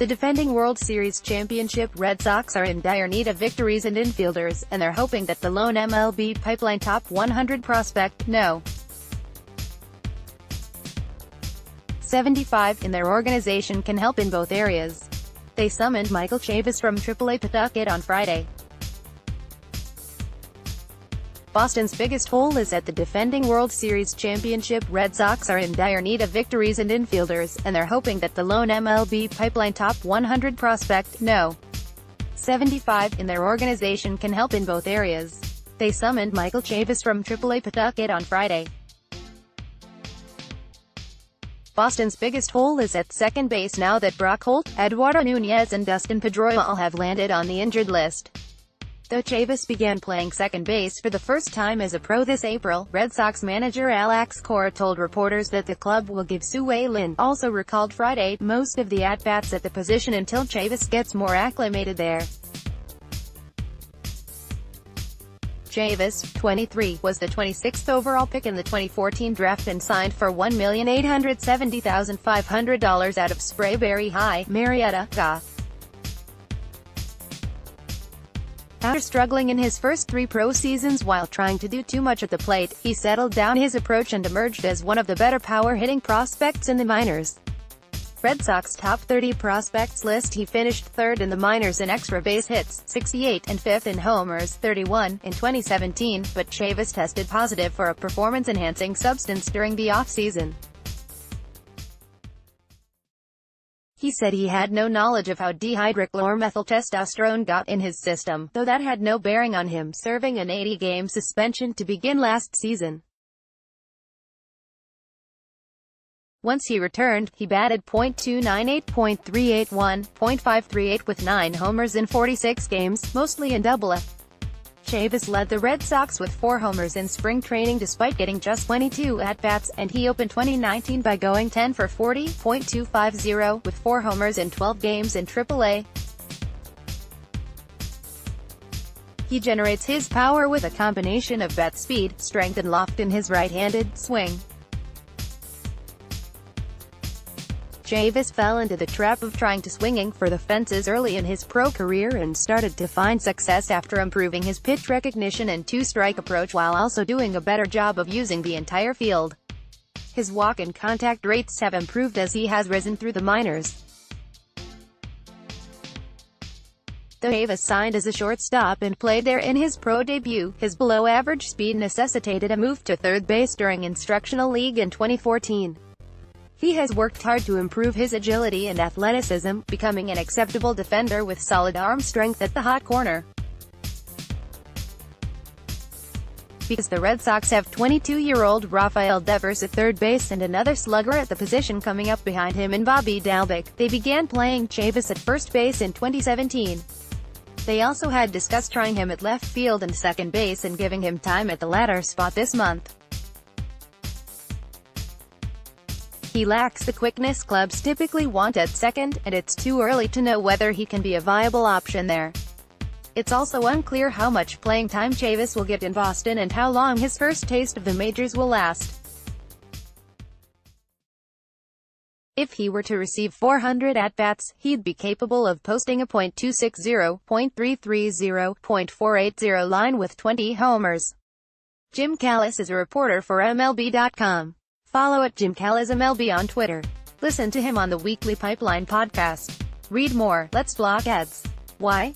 The defending World Series championship Red Sox are in dire need of victories and infielders, and they're hoping that the lone MLB pipeline top 100 prospect, no. 75 in their organization can help in both areas. They summoned Michael Chavis from AAA Pawtucket on Friday. Boston's biggest hole is at the defending World Series championship Red Sox are in dire need of victories and infielders, and they're hoping that the lone MLB pipeline top 100 prospect, no. 75 in their organization can help in both areas. They summoned Michael Chavis from AAA Pawtucket on Friday. Boston's biggest hole is at second base now that Brock Holt, Eduardo Nunez and Dustin Pedroia all have landed on the injured list. Though Chavis began playing second base for the first time as a pro this April, Red Sox manager Alex Cora told reporters that the club will give Tzu-Wei Lin, also recalled Friday, most of the at-bats at the position until Chavis gets more acclimated there. Chavis, 23, was the 26th overall pick in the 2014 draft and signed for $1,870,500 out of Sprayberry High, Marietta, Goth. After struggling in his first three pro seasons while trying to do too much at the plate, he settled down his approach and emerged as one of the better power-hitting prospects in the minors. Red Sox top 30 prospects list he finished third in the minors in extra base hits, 68, and fifth in homers, 31, in 2017, but Chavis tested positive for a performance-enhancing substance during the off-season. He said he had no knowledge of how dihydrochloromethyltestosterone got in his system, though that had no bearing on him serving an 80-game suspension to begin last season. Once he returned, he batted .298, .381, .538 with 9 homers in 46 games, mostly in double-A. Chavis led the Red Sox with four homers in spring training despite getting just 22 at-bats, and he opened 2019 by going 10 for 40.250, with four homers in 12 games in AAA. He generates his power with a combination of bat speed, strength and loft in his right-handed swing. Chavis fell into the trap of trying to swinging for the fences early in his pro career and started to find success after improving his pitch recognition and two-strike approach while also doing a better job of using the entire field. His walk and contact rates have improved as he has risen through the minors. Though Chavis signed as a shortstop and played there in his pro debut, his below-average speed necessitated a move to third base during instructional league in 2014. He has worked hard to improve his agility and athleticism, becoming an acceptable defender with solid arm strength at the hot corner. Because the Red Sox have 22-year-old Rafael Devers at third base and another slugger at the position coming up behind him in Bobby Dalbec, they began playing Chavis at first base in 2017. They also had discussed trying him at left field and second base and giving him time at the latter spot this month. He lacks the quickness clubs typically want at second, and it's too early to know whether he can be a viable option there. It's also unclear how much playing time Chavis will get in Boston and how long his first taste of the majors will last. If he were to receive 400 at-bats, he'd be capable of posting a .260, .330, .480 line with 20 homers. Jim Callis is a reporter for MLB.com. Follow at Jim MLB on Twitter. Listen to him on the weekly Pipeline podcast. Read more, let's block ads. Why?